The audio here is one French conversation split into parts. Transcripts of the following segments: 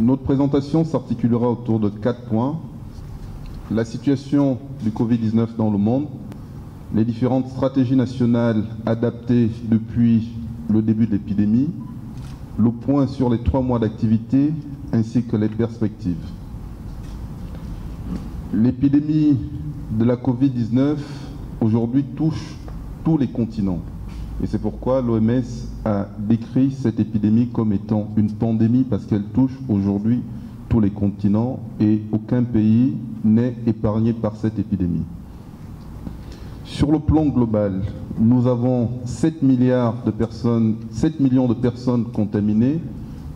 Notre présentation s'articulera autour de quatre points. La situation du Covid-19 dans le monde, les différentes stratégies nationales adaptées depuis le début de l'épidémie, le point sur les trois mois d'activité ainsi que les perspectives. L'épidémie de la Covid-19 aujourd'hui touche tous les continents. Et c'est pourquoi l'OMS a décrit cette épidémie comme étant une pandémie parce qu'elle touche aujourd'hui tous les continents et aucun pays n'est épargné par cette épidémie. Sur le plan global, nous avons 7 milliards de personnes, 7 millions de personnes contaminées,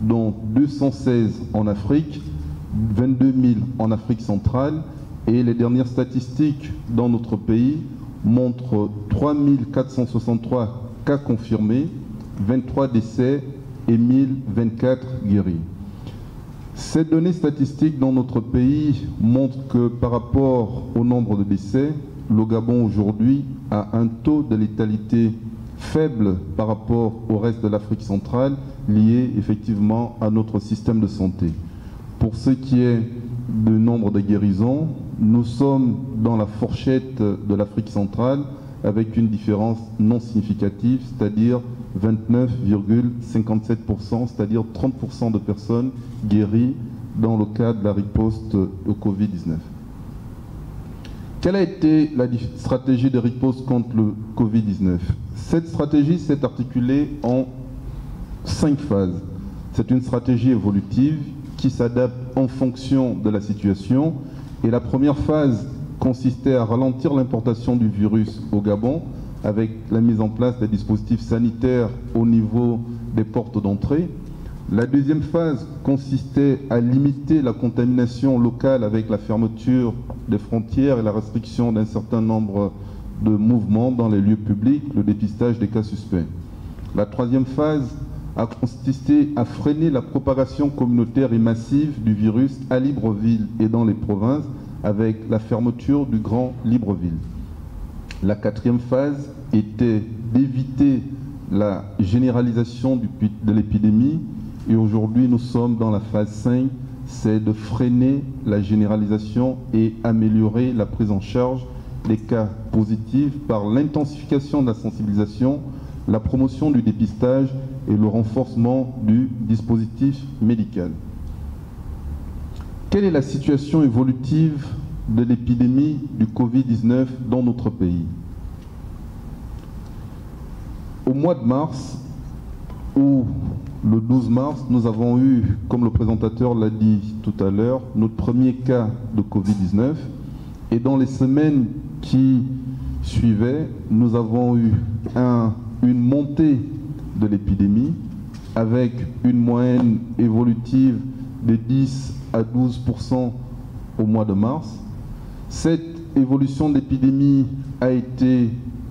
dont 216 en Afrique, 22 000 en Afrique centrale, et les dernières statistiques dans notre pays montrent 3 463 cas confirmés, 23 décès et 1024 guéris. Ces données statistiques dans notre pays montrent que par rapport au nombre de décès, le Gabon aujourd'hui a un taux de létalité faible par rapport au reste de l'Afrique centrale, lié effectivement à notre système de santé. Pour ce qui est du nombre de guérisons, nous sommes dans la fourchette de l'Afrique centrale avec une différence non significative, c'est-à-dire 29,57%, c'est-à-dire 30% de personnes guéries dans le cas de la riposte au Covid-19. Quelle a été la stratégie de riposte contre le Covid-19 Cette stratégie s'est articulée en cinq phases. C'est une stratégie évolutive qui s'adapte en fonction de la situation. Et la première phase consistait à ralentir l'importation du virus au Gabon avec la mise en place des dispositifs sanitaires au niveau des portes d'entrée. La deuxième phase consistait à limiter la contamination locale avec la fermeture des frontières et la restriction d'un certain nombre de mouvements dans les lieux publics, le dépistage des cas suspects. La troisième phase a consisté à freiner la propagation communautaire et massive du virus à Libreville et dans les provinces avec la fermeture du Grand Libreville. La quatrième phase était d'éviter la généralisation de l'épidémie et aujourd'hui nous sommes dans la phase 5, c'est de freiner la généralisation et améliorer la prise en charge des cas positifs par l'intensification de la sensibilisation, la promotion du dépistage et le renforcement du dispositif médical. Quelle est la situation évolutive de l'épidémie du Covid-19 dans notre pays? Au mois de mars, ou le 12 mars, nous avons eu, comme le présentateur l'a dit tout à l'heure, notre premier cas de Covid-19. Et dans les semaines qui suivaient, nous avons eu une montée de l'épidémie avec une moyenne évolutive de 10 à 12% au mois de mars. Cette évolution d'épidémie a,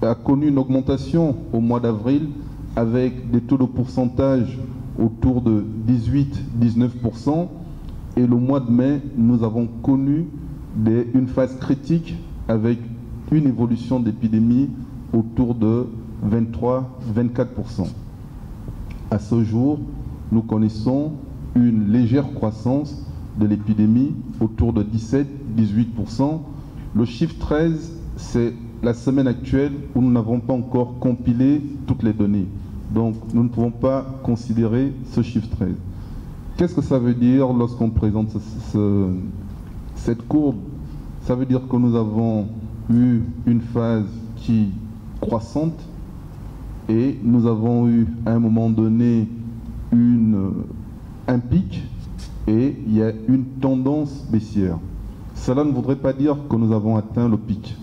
a connu une augmentation au mois d'avril avec des taux de pourcentage autour de 18-19%. Et le mois de mai, nous avons connu une phase critique avec une évolution d'épidémie autour de 23-24%. À ce jour, nous connaissons une légère croissance de l'épidémie autour de 17-18%. Le chiffre 13, c'est la semaine actuelle où nous n'avons pas encore compilé toutes les données. Donc nous ne pouvons pas considérer ce chiffre 13. Qu'est-ce que ça veut dire lorsqu'on présente cette courbe? Ça veut dire que nous avons eu une phase qui croissante et nous avons eu à un moment donné une, un pic et il y a une tendance baissière. Cela ne voudrait pas dire que nous avons atteint le pic.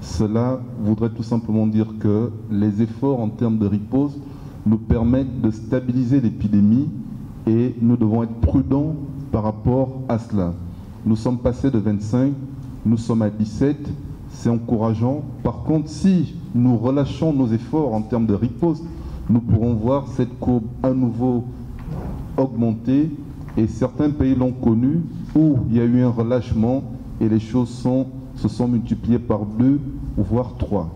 Cela voudrait tout simplement dire que les efforts en termes de riposte nous permettent de stabiliser l'épidémie et nous devons être prudents par rapport à cela. Nous sommes passés de 25, nous sommes à 17, c'est encourageant. Par contre, si nous relâchons nos efforts en termes de riposte, nous pourrons voir cette courbe à nouveau augmenter et certains pays l'ont connu où il y a eu un relâchement et les choses sont, se sont multipliées par deux, voire trois.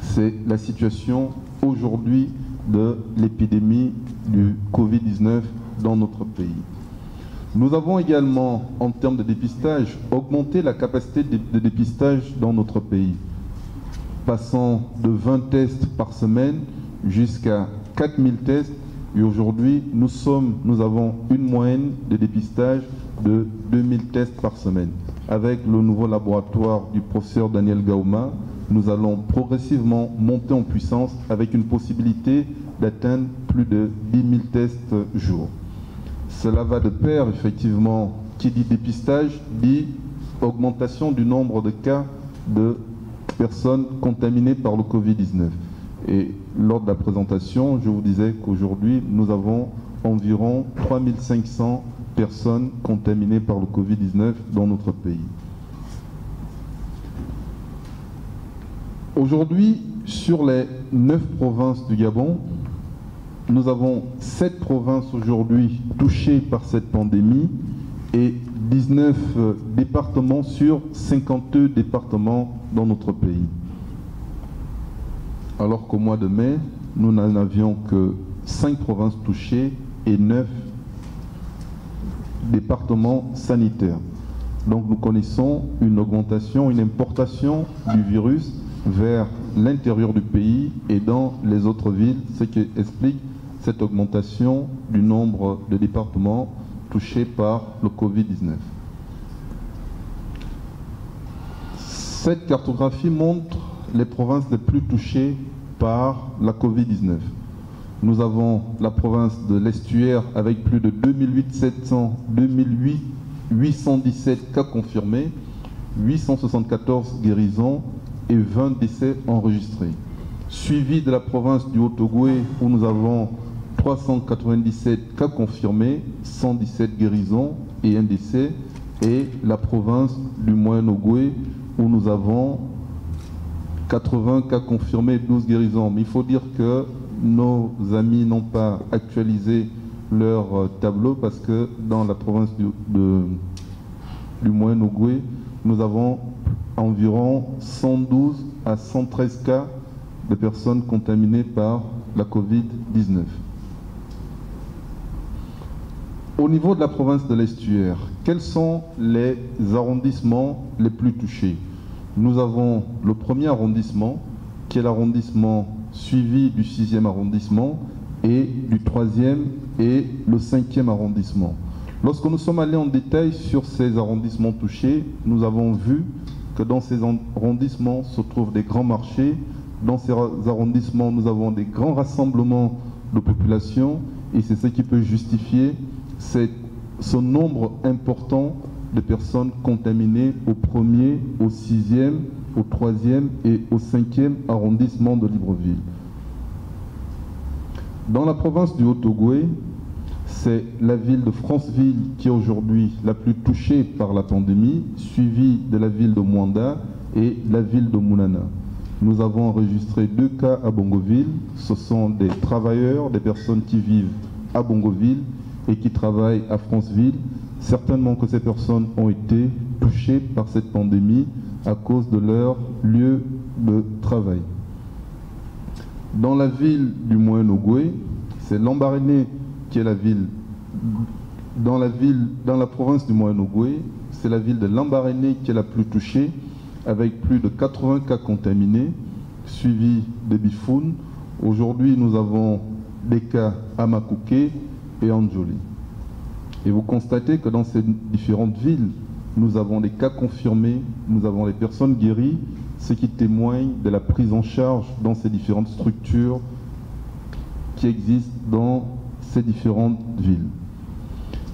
C'est la situation aujourd'hui de l'épidémie du Covid-19 dans notre pays. Nous avons également, en termes de dépistage, augmenté la capacité de dépistage dans notre pays, passant de 20 tests par semaine jusqu'à 4000 tests. Et aujourd'hui, nous, sommes, nous avons une moyenne de dépistage de 2000 tests par semaine. Avec le nouveau laboratoire du professeur Daniel Gauma, nous allons progressivement monter en puissance avec une possibilité d'atteindre plus de 10 000 tests jour. Cela va de pair, effectivement, qui dit dépistage, dit augmentation du nombre de cas de personnes contaminées par le Covid-19. Et lors de la présentation, je vous disais qu'aujourd'hui, nous avons environ 3500 personnes contaminées par le Covid-19 dans notre pays. Aujourd'hui, sur les neuf provinces du Gabon, nous avons sept provinces aujourd'hui touchées par cette pandémie et 19 euh, départements sur 52 départements dans notre pays. Alors qu'au mois de mai, nous n'en avions que 5 provinces touchées et 9 départements sanitaires. Donc nous connaissons une augmentation, une importation du virus vers l'intérieur du pays et dans les autres villes, ce qui explique cette augmentation du nombre de départements touchés par le Covid-19. Cette cartographie montre les provinces les plus touchées par la Covid-19. Nous avons la province de l'Estuaire avec plus de 2800, 2817 cas confirmés, 874 guérisons et 20 décès enregistrés. Suivi de la province du Haut-Ogooué où nous avons 397 cas confirmés, 117 guérisons et un décès, et la province du Moyen-Ogoué où nous avons 80 cas confirmés, 12 guérisons. Mais il faut dire que nos amis n'ont pas actualisé leur euh, tableau parce que dans la province du, du Moyen-Ogoué, nous avons environ 112 à 113 cas de personnes contaminées par la Covid-19. Au niveau de la province de l'Estuaire, quels sont les arrondissements les plus touchés? Nous avons le premier arrondissement, qui est l'arrondissement suivi du sixième arrondissement, et du troisième et le cinquième arrondissement. Lorsque nous sommes allés en détail sur ces arrondissements touchés, nous avons vu que dans ces arrondissements se trouvent des grands marchés. Dans ces arrondissements, nous avons des grands rassemblements de population et c'est ce qui peut justifier ce nombre important de personnes contaminées au premier, au sixième, au troisième et au cinquième arrondissement de Libreville. Dans la province du Haut-Ogooué, c'est la ville de Franceville qui est aujourd'hui la plus touchée par la pandémie, suivie de la ville de Mwanda et la ville de Mounana. Nous avons enregistré deux cas à Bongoville. Ce sont des travailleurs, des personnes qui vivent à Bongoville et qui travaillent à Franceville, certainement que ces personnes ont été touchées par cette pandémie à cause de leur lieu de travail. Dans la ville du Moyen-Ogoué, c'est Lambaréné qui est la ville. Dans la ville, dans la province du Moyen-Ogoué, c'est la ville de Lambaréné qui est la plus touchée, avec plus de 80 cas contaminés, suivi de Bifoun. Aujourd'hui, nous avons des cas à Makouké, et Anjoli. Et vous constatez que dans ces différentes villes, nous avons des cas confirmés, nous avons les personnes guéries, ce qui témoigne de la prise en charge dans ces différentes structures qui existent dans ces différentes villes.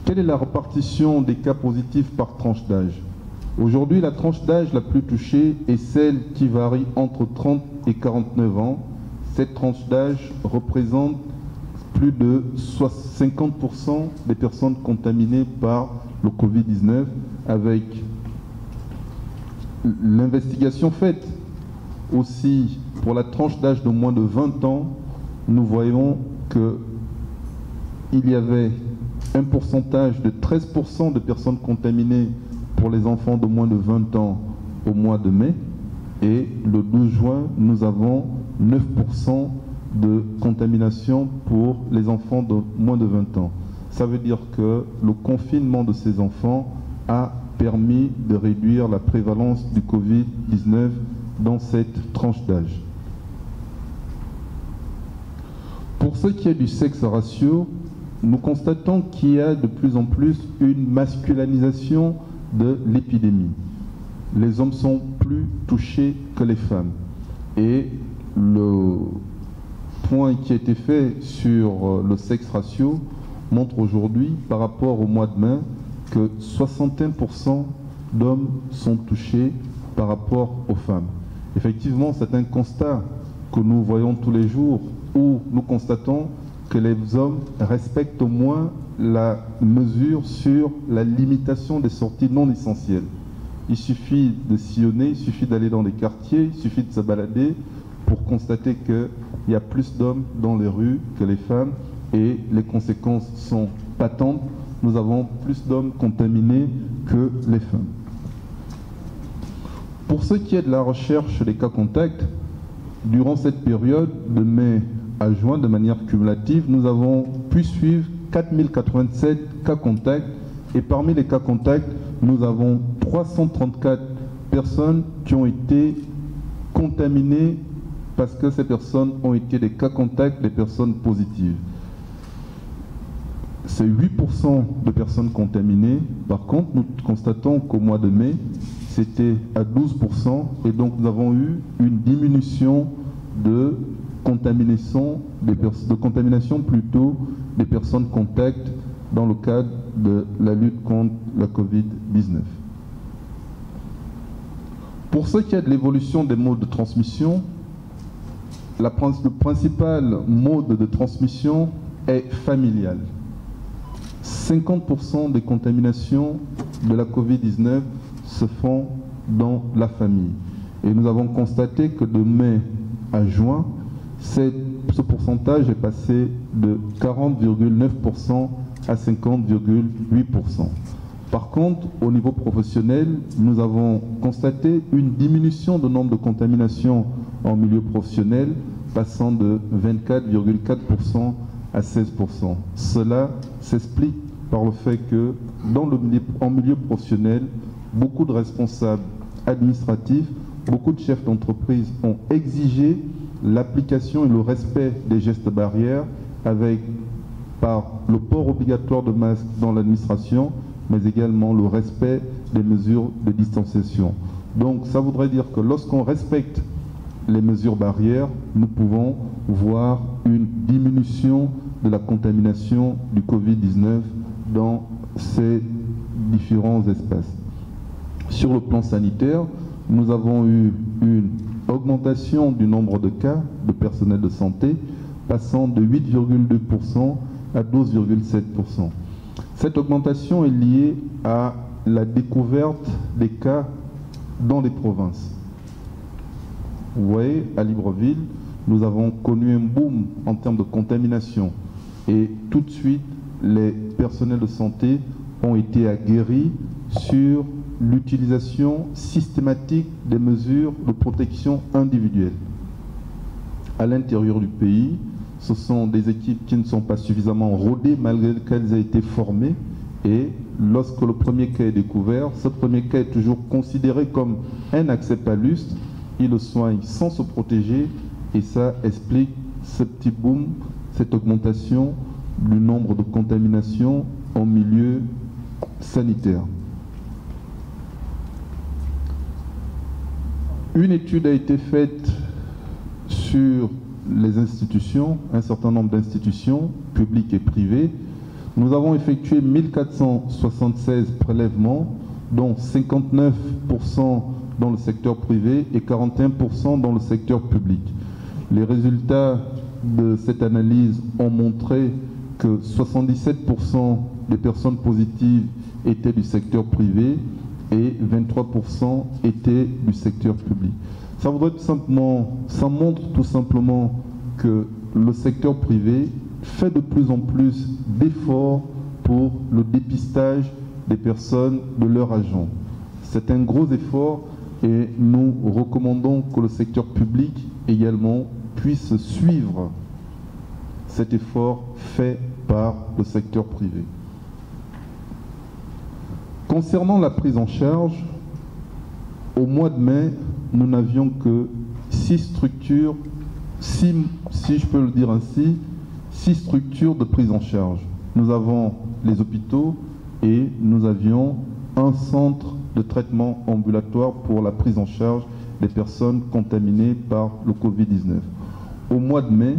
Quelle est la répartition des cas positifs par tranche d'âge? Aujourd'hui, la tranche d'âge la plus touchée est celle qui varie entre 30 et 49 ans. Cette tranche d'âge représente plus de 50% des personnes contaminées par le Covid-19 avec l'investigation faite. Aussi pour la tranche d'âge de moins de 20 ans, nous voyons que il y avait un pourcentage de 13% de personnes contaminées pour les enfants de moins de 20 ans au mois de mai. Et le 12 juin, nous avons 9% de contamination pour les enfants de moins de 20 ans. Ça veut dire que le confinement de ces enfants a permis de réduire la prévalence du Covid-19 dans cette tranche d'âge. Pour ce qui est du sexe ratio, nous constatons qu'il y a de plus en plus une masculinisation de l'épidémie. Les hommes sont plus touchés que les femmes. Et le point qui a été fait sur euh, le sexe ratio montre aujourd'hui, par rapport au mois de mai, que 61% d'hommes sont touchés par rapport aux femmes. Effectivement, c'est un constat que nous voyons tous les jours où nous constatons que les hommes respectent au moins la mesure sur la limitation des sorties non essentielles. Il suffit de sillonner, il suffit d'aller dans les quartiers, il suffit de se balader pour constater qu'il y a plus d'hommes dans les rues que les femmes et les conséquences sont patentes. Nous avons plus d'hommes contaminés que les femmes. Pour ce qui est de la recherche des cas contacts, durant cette période de mai à juin, de manière cumulative, nous avons pu suivre 4087 cas contacts et parmi les cas contacts, nous avons 334 personnes qui ont été contaminées parce que ces personnes ont été des cas contacts des personnes positives. C'est 8% de personnes contaminées. Par contre, nous constatons qu'au mois de mai, c'était à 12%, et donc nous avons eu une diminution de contamination, de contamination plutôt des personnes contacts dans le cadre de la lutte contre la Covid-19. Pour ce qui est de l'évolution des modes de transmission, le principal mode de transmission est familial. 50% des contaminations de la Covid-19 se font dans la famille. Et nous avons constaté que de mai à juin, ce pourcentage est passé de 40,9% à 50,8%. Par contre, au niveau professionnel, nous avons constaté une diminution du nombre de contaminations en milieu professionnel, passant de 24,4% à 16%. Cela s'explique par le fait que en milieu professionnel, beaucoup de responsables administratifs, beaucoup de chefs d'entreprise ont exigé l'application et le respect des gestes barrières avec par le port obligatoire de masques dans l'administration, mais également le respect des mesures de distanciation. Donc ça voudrait dire que lorsqu'on respecte les mesures barrières, nous pouvons voir une diminution de la contamination du Covid-19 dans ces différents espaces. Sur le plan sanitaire, nous avons eu une augmentation du nombre de cas de personnel de santé passant de 8,2% à 12,7%. Cette augmentation est liée à la découverte des cas dans les provinces. Vous voyez, à Libreville, nous avons connu un boom en termes de contamination et tout de suite, les personnels de santé ont été aguerris sur l'utilisation systématique des mesures de protection individuelle. À l'intérieur du pays, ce sont des équipes qui ne sont pas suffisamment rodées malgré qu'elles aient été formées. Et lorsque le premier cas est découvert, ce premier cas est toujours considéré comme un accès paluste. Il le soigne sans se protéger et ça explique ce petit boom, cette augmentation du nombre de contaminations en milieu sanitaire. Une étude a été faite sur les institutions, un certain nombre d'institutions publiques et privées. Nous avons effectué 1476 prélèvements, dont 59% dans le secteur privé et 41% dans le secteur public. Les résultats de cette analyse ont montré que 77% des personnes positives étaient du secteur privé et 23% étaient du secteur public. Ça montre tout simplement que le secteur privé fait de plus en plus d'efforts pour le dépistage des personnes de leur agent. C'est un gros effort et nous recommandons que le secteur public également puisse suivre cet effort fait par le secteur privé. Concernant la prise en charge, au mois de mai, nous n'avions que six structures, si je peux le dire ainsi, six structures de prise en charge. Nous avons les hôpitaux et nous avions un centre de traitement ambulatoire pour la prise en charge des personnes contaminées par le Covid-19. Au mois de mai,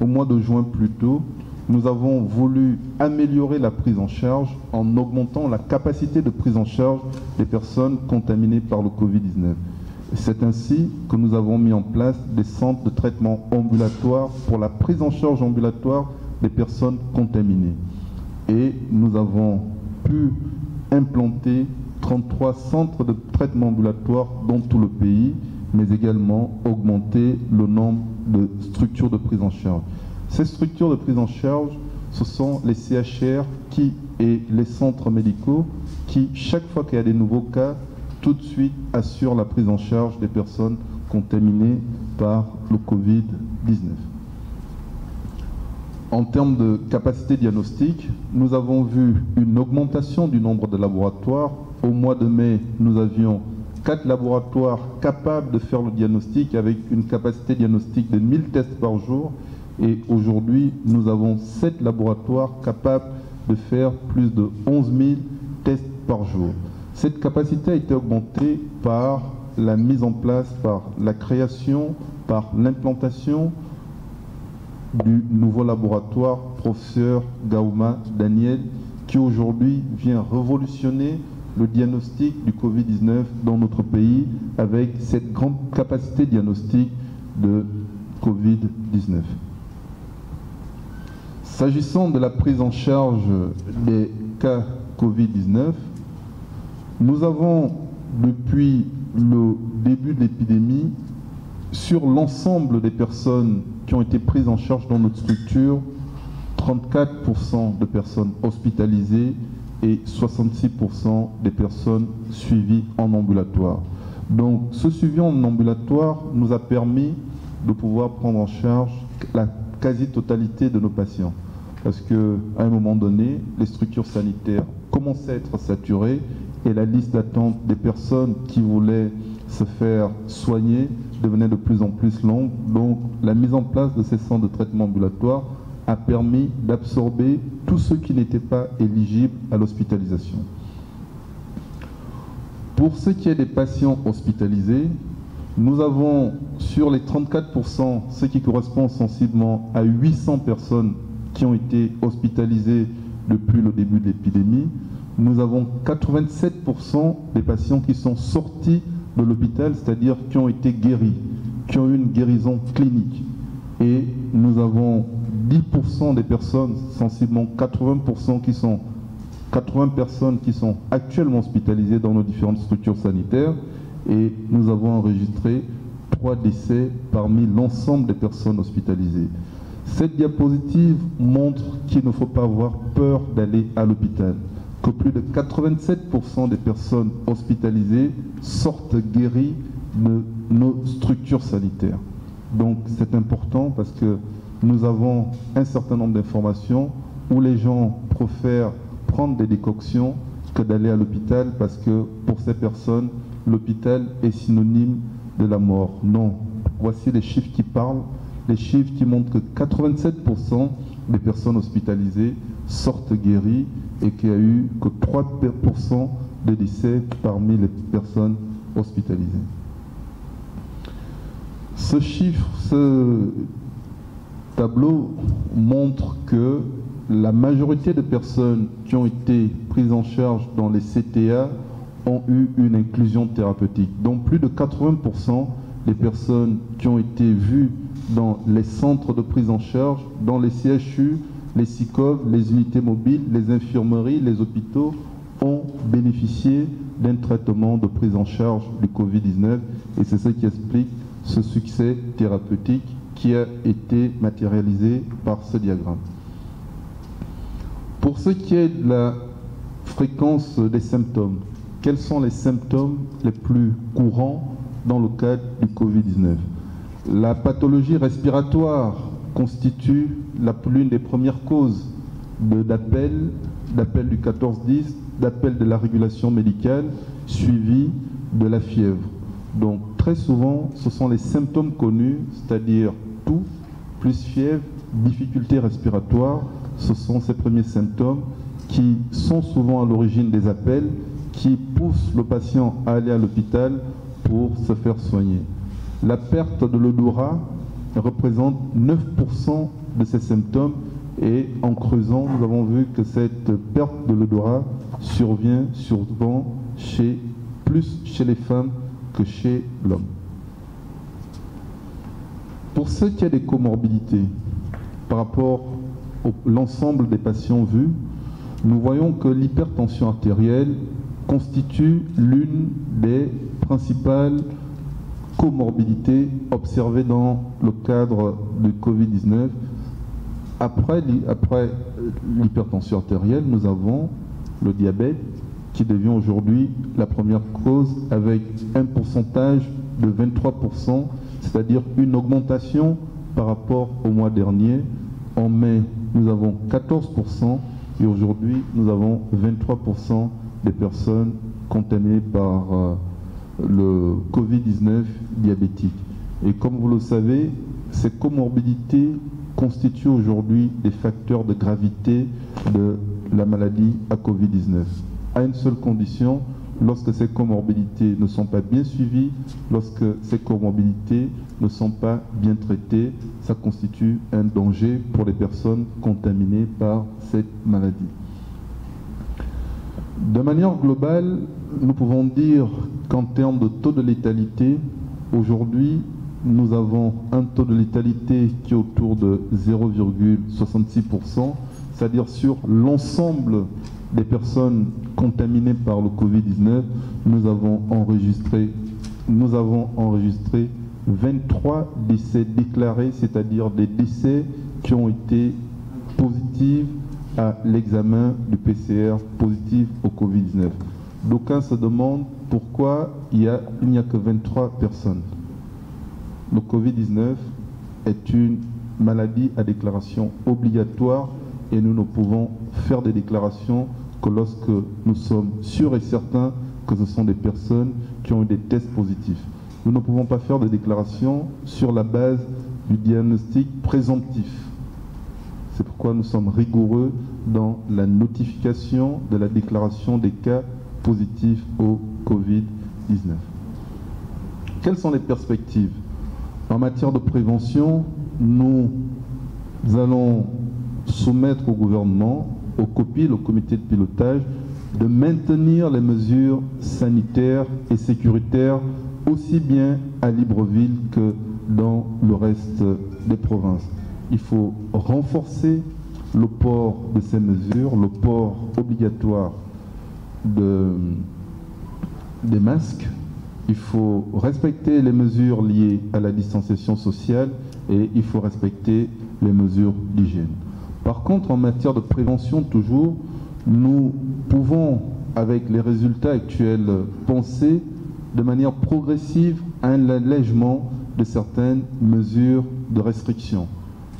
au mois de juin plutôt, nous avons voulu améliorer la prise en charge en augmentant la capacité de prise en charge des personnes contaminées par le Covid-19. C'est ainsi que nous avons mis en place des centres de traitement ambulatoire pour la prise en charge ambulatoire des personnes contaminées. Et nous avons pu implanter 33 centres de traitement ambulatoire dans tout le pays, mais également augmenter le nombre de structures de prise en charge. Ces structures de prise en charge, ce sont les CHR qui, et les centres médicaux qui, chaque fois qu'il y a des nouveaux cas, tout de suite assurent la prise en charge des personnes contaminées par le Covid-19. En termes de capacité diagnostique, nous avons vu une augmentation du nombre de laboratoires. Au mois de mai, nous avions quatre laboratoires capables de faire le diagnostic avec une capacité diagnostique de 1000 tests par jour et aujourd'hui, nous avons sept laboratoires capables de faire plus de 11 000 tests par jour. Cette capacité a été augmentée par la mise en place, par la création, par l'implantation du nouveau laboratoire professeur Gauma Daniel, qui aujourd'hui vient révolutionner le diagnostic du Covid-19 dans notre pays avec cette grande capacité diagnostique de Covid-19. S'agissant de la prise en charge des cas Covid-19, nous avons depuis le début de l'épidémie, sur l'ensemble des personnes qui ont été prises en charge dans notre structure, 34% de personnes hospitalisées et 66% des personnes suivies en ambulatoire. Donc ce suivi en ambulatoire nous a permis de pouvoir prendre en charge la quasi-totalité de nos patients parce qu'à un moment donné, les structures sanitaires commençaient à être saturées et la liste d'attente des personnes qui voulaient se faire soigner devenait de plus en plus longue. Donc la mise en place de ces centres de traitement ambulatoire a permis d'absorber tous ceux qui n'étaient pas éligibles à l'hospitalisation. Pour ce qui est des patients hospitalisés, nous avons sur les 34%, ce qui correspond sensiblement à 800 personnes qui ont été hospitalisés depuis le début de l'épidémie, nous avons 87% des patients qui sont sortis de l'hôpital, c'est-à-dire qui ont été guéris, qui ont eu une guérison clinique. Et nous avons 10% des personnes, sensiblement 80% qui sont 80 personnes qui sont actuellement hospitalisées dans nos différentes structures sanitaires et nous avons enregistré trois décès parmi l'ensemble des personnes hospitalisées. Cette diapositive montre qu'il ne faut pas avoir peur d'aller à l'hôpital, que plus de 87% des personnes hospitalisées sortent guéries de nos structures sanitaires. Donc c'est important parce que nous avons un certain nombre d'informations où les gens préfèrent prendre des décoctions que d'aller à l'hôpital parce que pour ces personnes, l'hôpital est synonyme de la mort. Non, voici les chiffres qui parlent les chiffres qui montrent que 87% des personnes hospitalisées sortent guéries et qu'il n'y a eu que 3% de décès parmi les personnes hospitalisées. Ce chiffre, ce tableau montre que la majorité de personnes qui ont été prises en charge dans les CTA ont eu une inclusion thérapeutique. Donc plus de 80% des personnes qui ont été vues dans les centres de prise en charge, dans les CHU, les SICOV, les unités mobiles, les infirmeries, les hôpitaux ont bénéficié d'un traitement de prise en charge du Covid-19 et c'est ce qui explique ce succès thérapeutique qui a été matérialisé par ce diagramme. Pour ce qui est de la fréquence des symptômes, quels sont les symptômes les plus courants dans le cadre du Covid-19? La pathologie respiratoire constitue l'une des premières causes d'appels, d'appels du 1410, d'appels de la régulation médicale, suivi de la fièvre. Donc très souvent, ce sont les symptômes connus, c'est-à-dire tout, plus fièvre, difficultés respiratoires, ce sont ces premiers symptômes qui sont souvent à l'origine des appels, qui poussent le patient à aller à l'hôpital pour se faire soigner. La perte de l'odorat représente 9% de ces symptômes et en creusant, nous avons vu que cette perte de l'odorat survient souvent chez, plus chez les femmes que chez l'homme. Pour ce qui est des comorbidités, par rapport à l'ensemble des patients vus, nous voyons que l'hypertension artérielle constitue l'une des principales comorbidités observées dans le cadre du Covid-19. Après, l'hypertension artérielle, nous avons le diabète qui devient aujourd'hui la première cause avec un pourcentage de 23%, c'est-à-dire une augmentation par rapport au mois dernier. En mai, nous avons 14% et aujourd'hui, nous avons 23% des personnes contaminées par euh, le Covid-19 diabétique. Et comme vous le savez, ces comorbidités constituent aujourd'hui des facteurs de gravité de la maladie à Covid-19. À une seule condition, lorsque ces comorbidités ne sont pas bien suivies, lorsque ces comorbidités ne sont pas bien traitées, ça constitue un danger pour les personnes contaminées par cette maladie. De manière globale, nous pouvons dire qu'en termes de taux de létalité, aujourd'hui, nous avons un taux de létalité qui est autour de 0,66%, c'est-à-dire sur l'ensemble des personnes contaminées par le Covid-19, nous avons enregistré, nous avons enregistré 23 décès déclarés, c'est-à-dire des décès qui ont été positifs à l'examen du PCR positif au Covid-19. D'aucuns se demandent pourquoi il n'y a, que 23 personnes. Le Covid-19 est une maladie à déclaration obligatoire et nous ne pouvons faire des déclarations que lorsque nous sommes sûrs et certains que ce sont des personnes qui ont eu des tests positifs. Nous ne pouvons pas faire de déclarations sur la base du diagnostic présomptif. C'est pourquoi nous sommes rigoureux dans la notification de la déclaration des cas positifs au Covid-19. Quelles sont les perspectives? En matière de prévention, nous allons soumettre au gouvernement, au COPIL, au comité de pilotage, de maintenir les mesures sanitaires et sécuritaires aussi bien à Libreville que dans le reste des provinces. Il faut renforcer le port de ces mesures, le port obligatoire de, des masques. Il faut respecter les mesures liées à la distanciation sociale et il faut respecter les mesures d'hygiène. Par contre, en matière de prévention, toujours, nous pouvons, avec les résultats actuels, penser de manière progressive à un allègement de certaines mesures de restriction.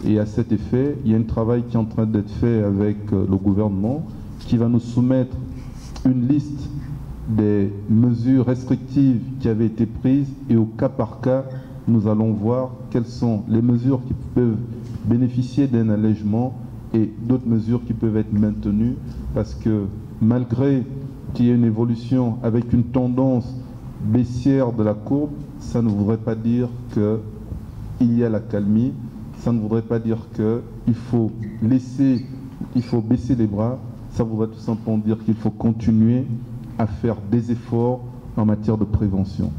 Et à cet effet, il y a un travail qui est en train d'être fait avec euh, le gouvernement qui va nous soumettre une liste des mesures restrictives qui avaient été prises et au cas par cas, nous allons voir quelles sont les mesures qui peuvent bénéficier d'un allègement et d'autres mesures qui peuvent être maintenues parce que malgré qu'il y ait une évolution avec une tendance baissière de la courbe, ça ne voudrait pas dire qu'il y a la calmie, ça ne voudrait pas dire qu'il faut laisser, il faut baisser les bras, ça voudrait tout simplement dire qu'il faut continuer à faire des efforts en matière de prévention.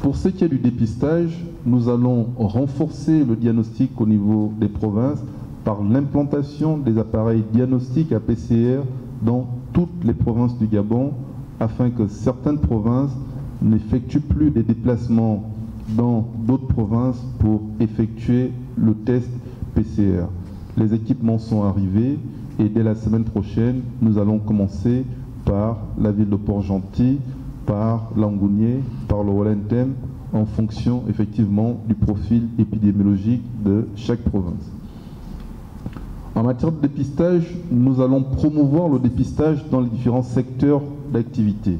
Pour ce qui est du dépistage, nous allons renforcer le diagnostic au niveau des provinces par l'implantation des appareils diagnostiques à PCR dans toutes les provinces du Gabon afin que certaines provinces n'effectuent plus des déplacements dans d'autres provinces pour effectuer le test PCR. Les équipements sont arrivés et dès la semaine prochaine, nous allons commencer par la ville de Port-Gentil, par Langounier, par le Wallentem, en fonction effectivement du profil épidémiologique de chaque province. En matière de dépistage, nous allons promouvoir le dépistage dans les différents secteurs d'activité,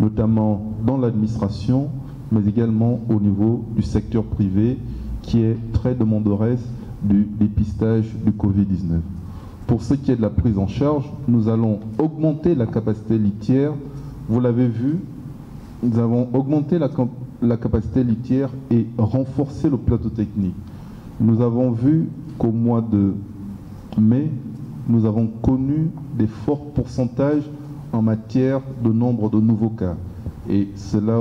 notamment dans l'administration, mais également au niveau du secteur privé, qui est très demanderesse du dépistage du Covid-19. Pour ce qui est de la prise en charge, nous allons augmenter la capacité litière. Vous l'avez vu, nous avons augmenté la, la capacité litière et renforcé le plateau technique. Nous avons vu qu'au mois de mai, nous avons connu des forts pourcentages en matière de nombre de nouveaux cas. Et cela,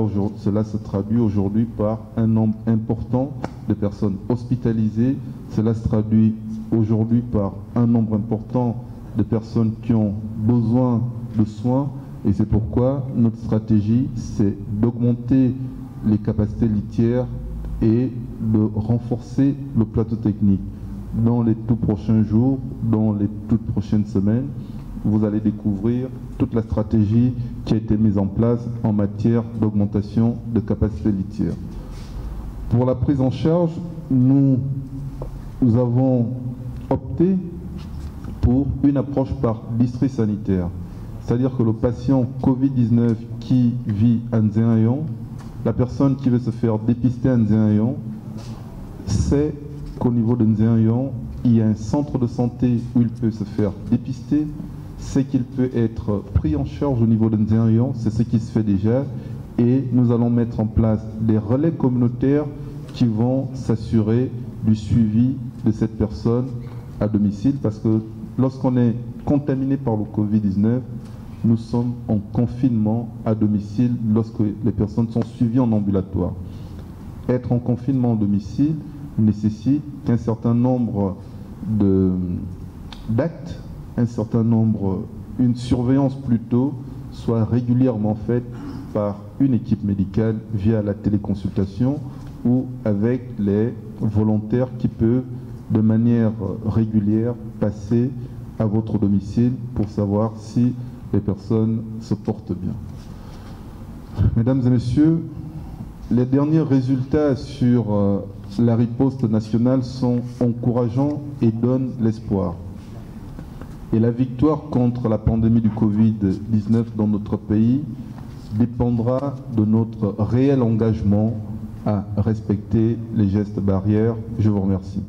se traduit aujourd'hui par un nombre important de personnes hospitalisées. Cela se traduit aujourd'hui par un nombre important de personnes qui ont besoin de soins. Et c'est pourquoi notre stratégie, c'est d'augmenter les capacités litières et de renforcer le plateau technique. Dans les tout prochains jours, dans les toutes prochaines semaines, vous allez découvrir toute la stratégie qui a été mise en place en matière d'augmentation de capacité litière. Pour la prise en charge, nous, avons opté pour une approche par district sanitaire. C'est-à-dire que le patient Covid-19 qui vit à Nzéayon, la personne qui veut se faire dépister à Nzéayon, sait qu'au niveau de Nzéayon, il y a un centre de santé où il peut se faire dépister, c'est qu'il peut être pris en charge au niveau de Nzéayon, c'est ce qui se fait déjà, et nous allons mettre en place des relais communautaires qui vont s'assurer du suivi de cette personne à domicile parce que lorsqu'on est contaminé par le Covid-19, nous sommes en confinement à domicile lorsque les personnes sont suivies en ambulatoire. Être en confinement à domicile nécessite qu'un certain nombre d'actes, un certain nombre, une surveillance plutôt, soit régulièrement faite par une équipe médicale via la téléconsultation ou avec les volontaires qui peuvent de manière régulière passer à votre domicile pour savoir si les personnes se portent bien. Mesdames et messieurs, les derniers résultats sur euh, la riposte nationale sont encourageants et donnent l'espoir. Et la victoire contre la pandémie du Covid-19 dans notre pays dépendra de notre réel engagement à respecter les gestes barrières. Je vous remercie.